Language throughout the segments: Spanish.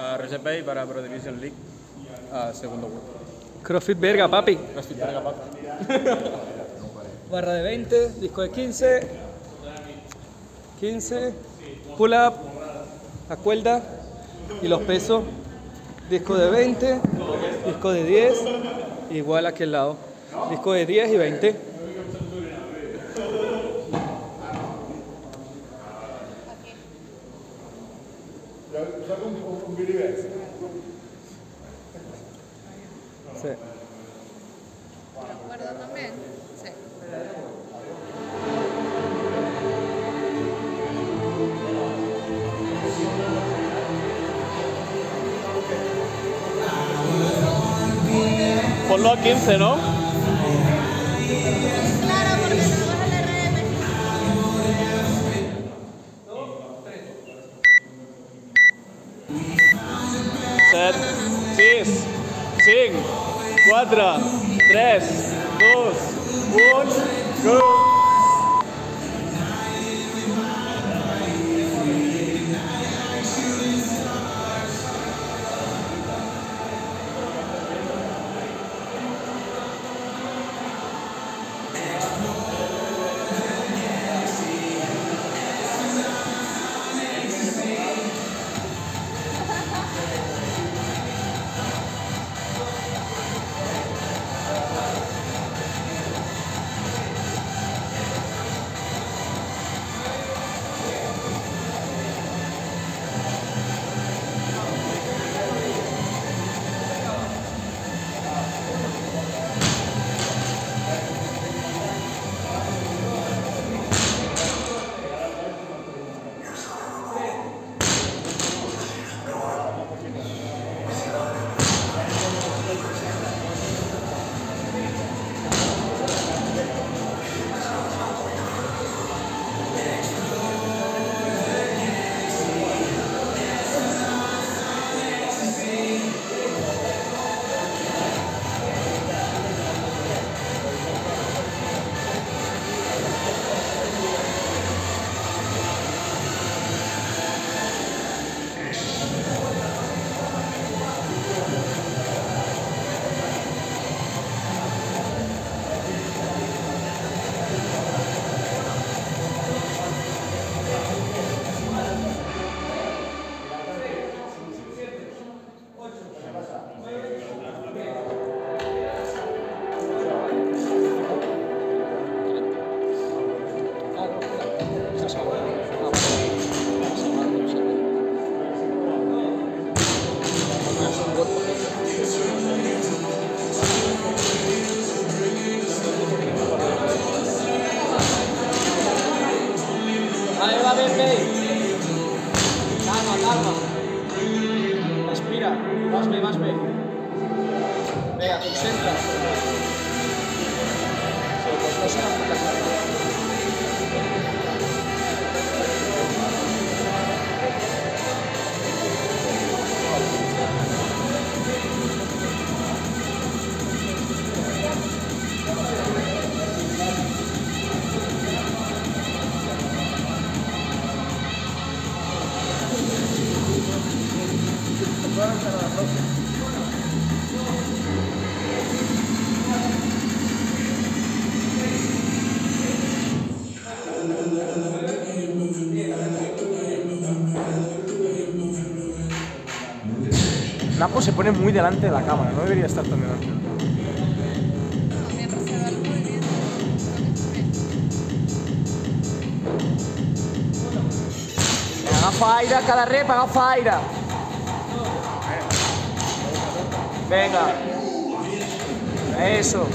a Roger Bay para Pro Division League, a segundo grupo. CrossFit verga, papi. Crossfit Verga, papi. Barra de 20, disco de 15. 15. Pull up. La cuerda. Y los pesos. Disco de 20. Disco de 10. Igual a aquel lado. Disco de 10 y 20. Sí. Sí. Ponlo a 15, ¿no? Claro, porque tenemos el RM. Set, 6, 5, 4, 3, 2, 1, go! Calma, calma. Se pone muy delante de la cámara, no debería estar tan delante. Agafa aire a cada rep, agafa aire. Venga. Eso.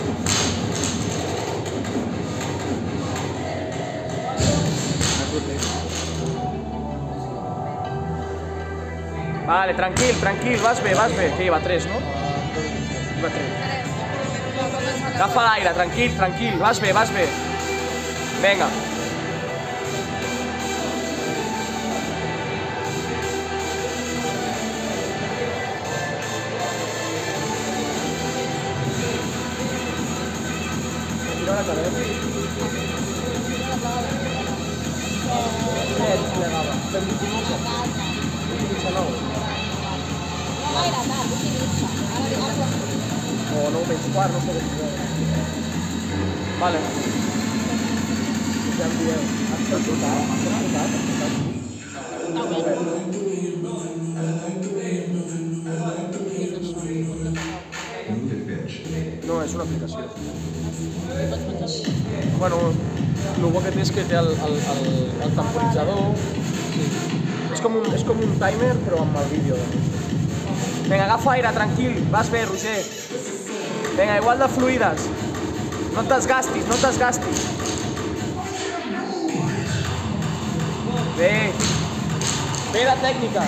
Vale, tranquil, tranquil, vas bé, vas bé. Que va tres, no? Va tres. Agafa l'aire, tranquil, tranquil, vas bé, vas bé. Vinga. Thank you. era tardi, si inizia. Allora, no, non penso, guarda un po' Vale. Siamo due. Ascoltate, ascoltate, ascoltate. No, és una aplicació. Bueno, el bo que té és que té el, el, el, el temporitzador. Sí. És, com un, és com un timer, però amb el vídeo. De Vinga, agafa aire, tranquil. Vas bé, Roger. Vinga, igual de fluides. No et desgastis, no et desgastis. Bé. Bé de tècnica.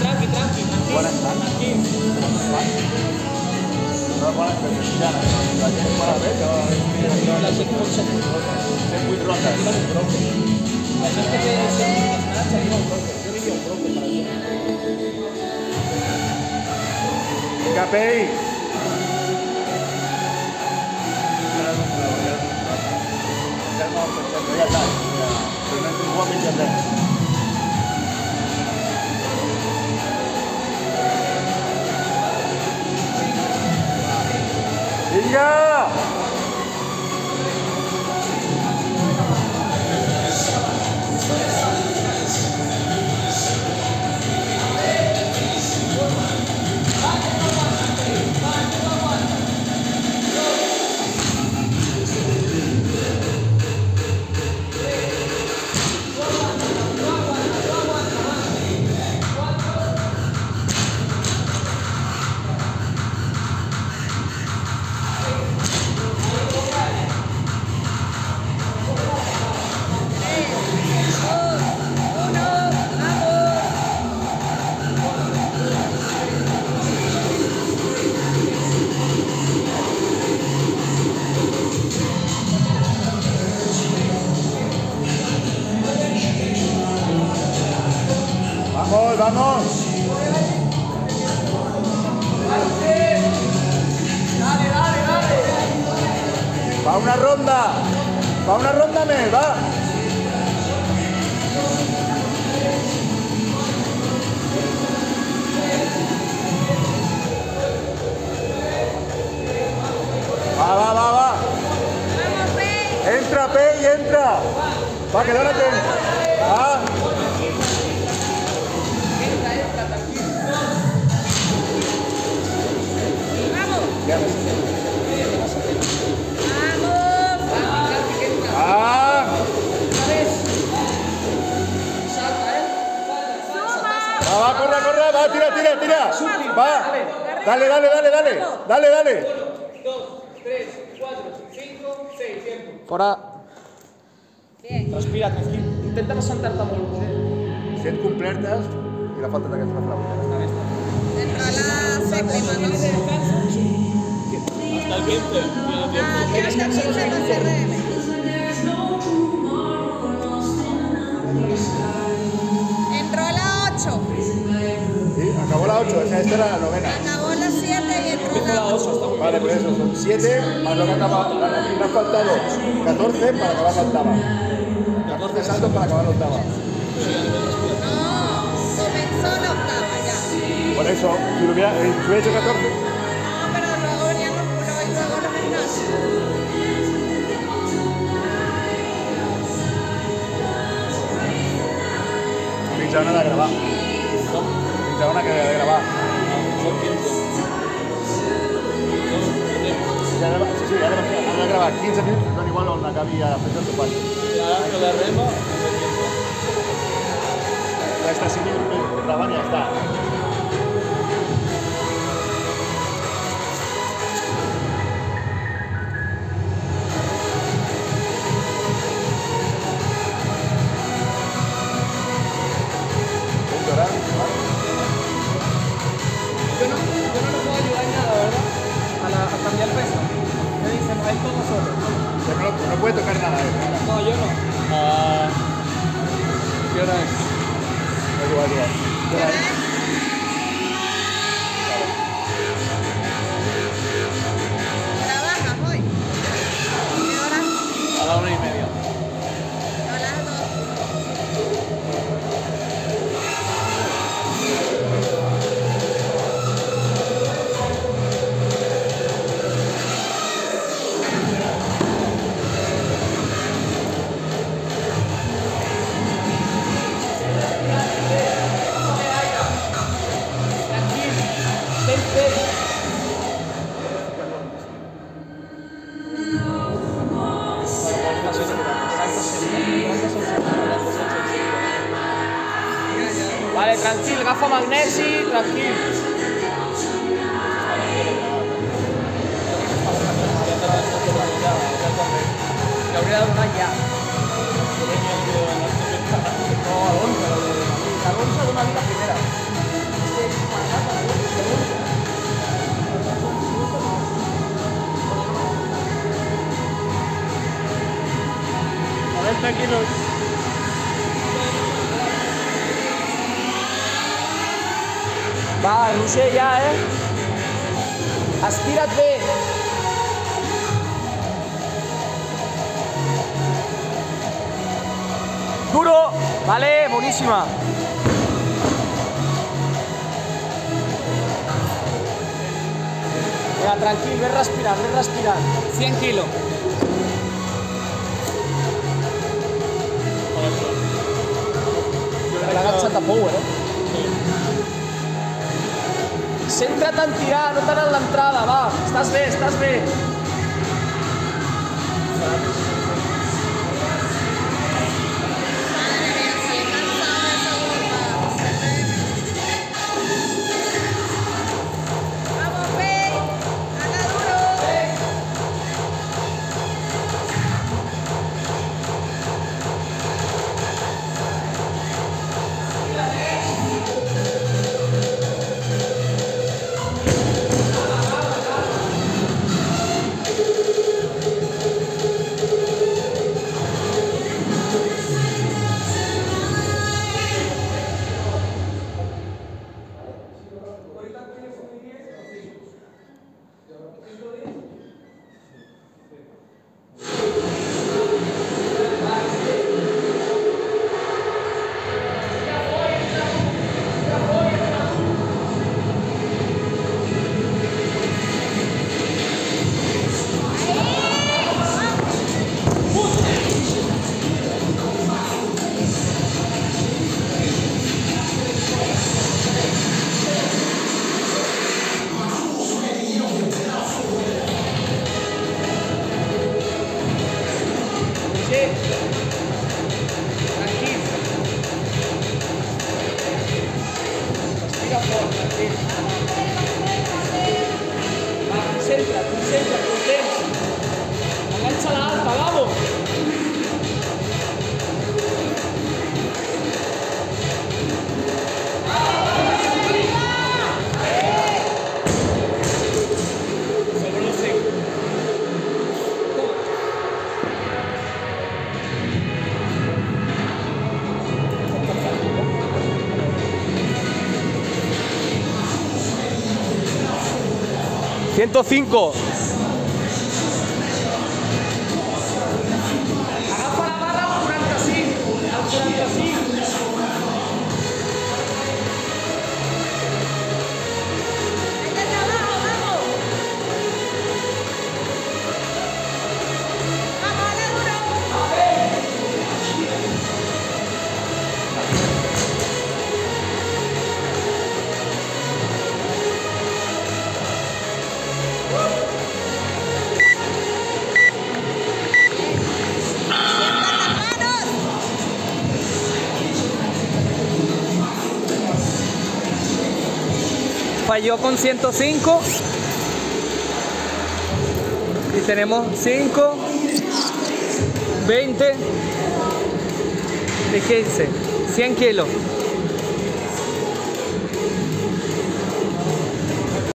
Tranqui, tranqui, tranqui. Tranquil. Tranquil. La gent pot ser... Fem vuit rondes. La gent que té 100 minuts arriba un broker. Jo diria un broker, per exemple. Vinga, Pei! Ya. Ya. Me entiendes. Vinga! Vamos, Va una ronda. Va una ronda més, va. Va, va, va, va. Entra, Pei, entra. Va, que dóna temps. Va. Vamos. Va, tira, tira, tira. Va. Dale, dale, dale, dale. Dale, dale. Fora. Bien. Respira. Intenta no sentar-te molt, Roger. 100 complertes i la falta d'aquesta flauta. Dentro a la séptima, ¿no? Hasta el 15. Tiene tiempo. Ah, que hasta 15 no CRM. La 8, esa esta era la novena. acabó la 7 y entró la 8. Vale, pues eso, son 7 más lo que acaba. Me han faltado 14 para acabar la octava. 14 saltos para acabar la octava. No, comenzó la octava ya. Por eso, si lo hubiera, eh, si hubiera hecho 14, No, pero luego gimnasios. fins a de, sí, sí, ha de, gravar 15 minuts, no igual on acabi a fer el topall. Con la remo, hasta el 15. Ja està 5 minuts gravant ja està. A la tranquil, agafa magnesi, tranquil. Que hauria de donar ja. No, a l'11, a l'11 dona vida primera. A ver, Va, Roger, ja, eh? Bé. Duro. Vale, boníssima. Vinga, tranquil, ves respirant, ves respirant. 100 kilos. Agafat de power, eh? Centra't en tirar, no tant en l'entrada, va. Estàs bé, estàs bé. Madre la porta ma sempre, sempre. contento 105. Falló con 105. Y tenemos 5, 20 y 15. 100 kilos.